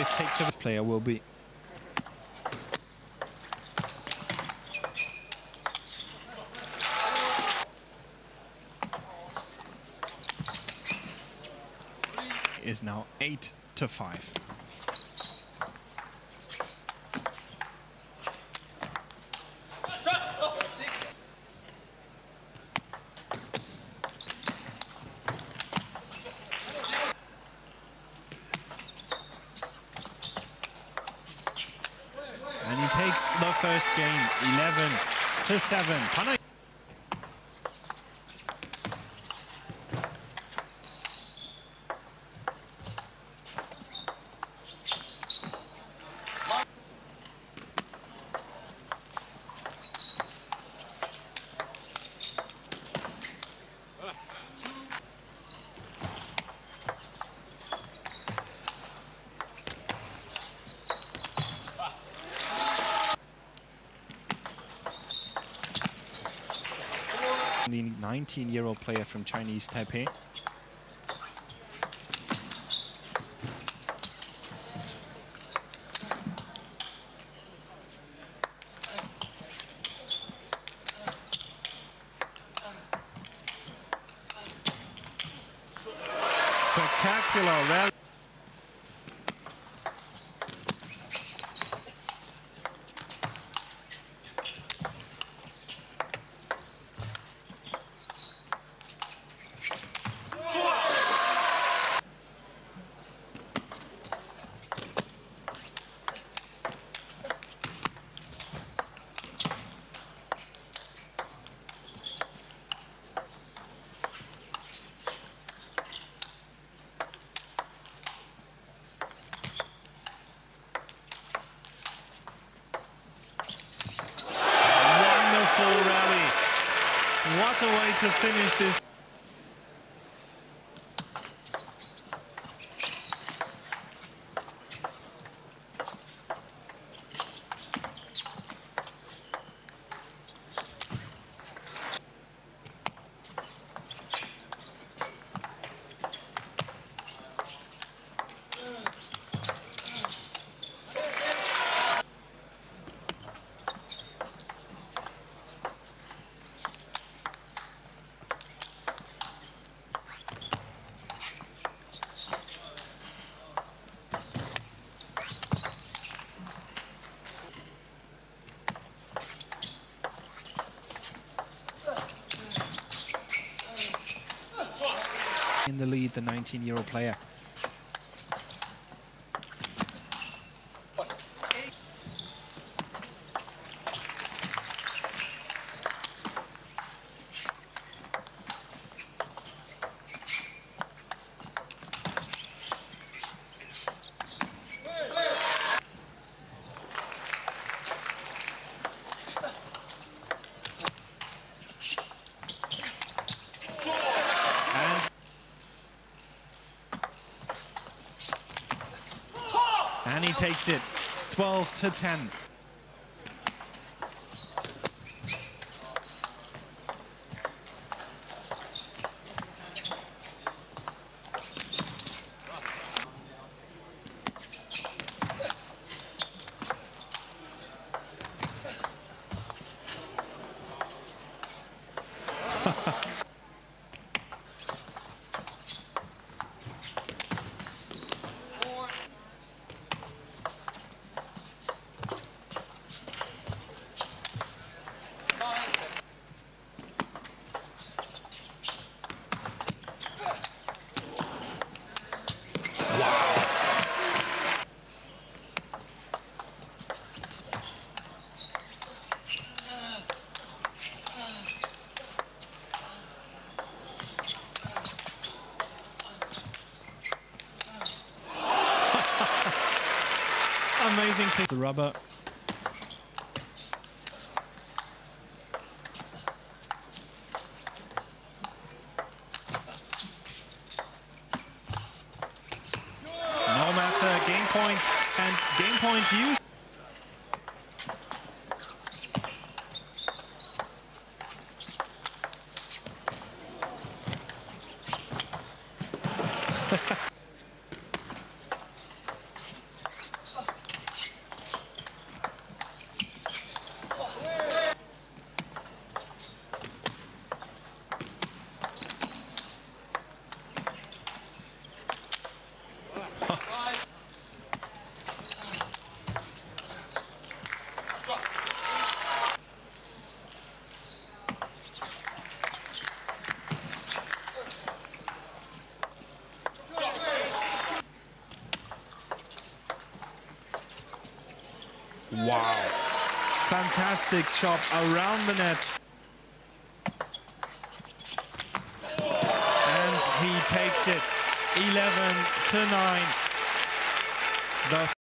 Joyce takes a player will be. Is now eight to five. And he takes the first game, 11 to 7. The 19-year-old player from Chinese Taipei. Spectacular rally. Wonderful rally. A way to finish this. The lead, the 19-year-old player. Takes it 12 to 10. Amazing to the rubber. No matter game point and game point used. Wow. Fantastic chop around the net. And he takes it 11 to 9. The